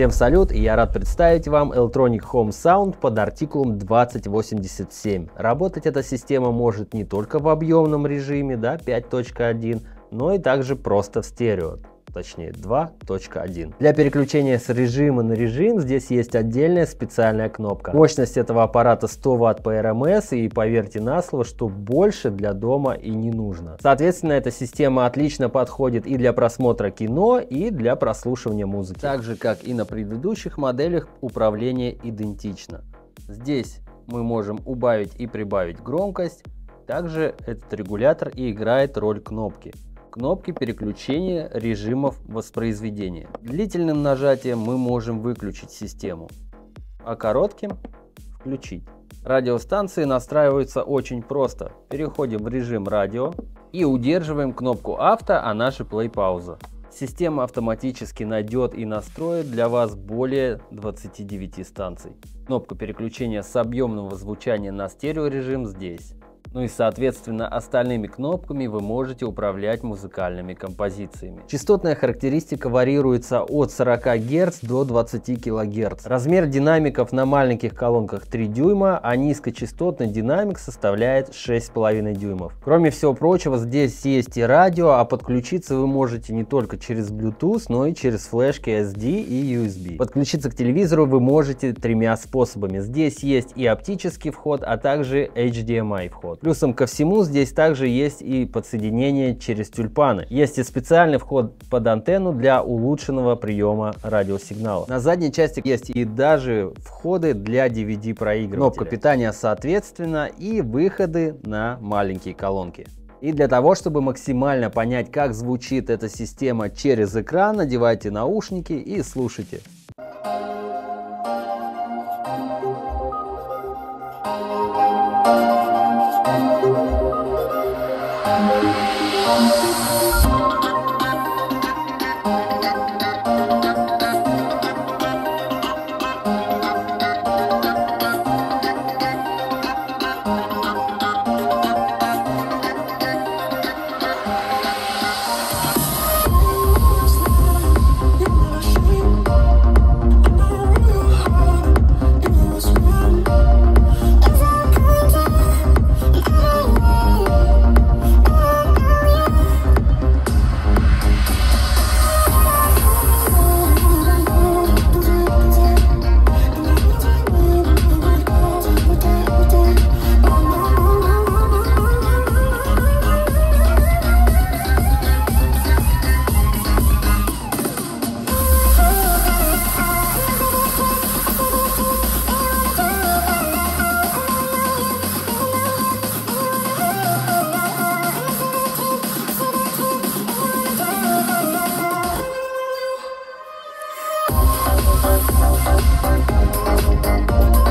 Всем салют, и я рад представить вам Electronic Home Sound под артикулом 2087. Работать эта система может не только в объемном режиме, да, 5.1, но и также просто в стерео точнее 2.1. Для переключения с режима на режим здесь есть отдельная специальная кнопка. Мощность этого аппарата 100 Вт по РМС и поверьте на слово, что больше для дома и не нужно. Соответственно, эта система отлично подходит и для просмотра кино, и для прослушивания музыки. Так же, как и на предыдущих моделях, управление идентично. Здесь мы можем убавить и прибавить громкость, также этот регулятор и играет роль кнопки кнопки переключения режимов воспроизведения. Длительным нажатием мы можем выключить систему, а коротким включить. Радиостанции настраиваются очень просто. Переходим в режим радио и удерживаем кнопку авто, а наша play пауза. Система автоматически найдет и настроит для вас более 29 станций. Кнопка переключения с объемного звучания на стереорежим здесь. Ну и соответственно остальными кнопками вы можете управлять музыкальными композициями. Частотная характеристика варьируется от 40 Гц до 20 кГц. Размер динамиков на маленьких колонках 3 дюйма, а низкочастотный динамик составляет 6,5 дюймов. Кроме всего прочего, здесь есть и радио, а подключиться вы можете не только через Bluetooth, но и через флешки SD и USB. Подключиться к телевизору вы можете тремя способами. Здесь есть и оптический вход, а также HDMI вход. Плюсом ко всему здесь также есть и подсоединение через тюльпаны. Есть и специальный вход под антенну для улучшенного приема радиосигнала. На задней части есть и даже входы для DVD проигрывателя. Кнопка питания соответственно и выходы на маленькие колонки. И для того, чтобы максимально понять, как звучит эта система через экран, надевайте наушники и слушайте. あっ!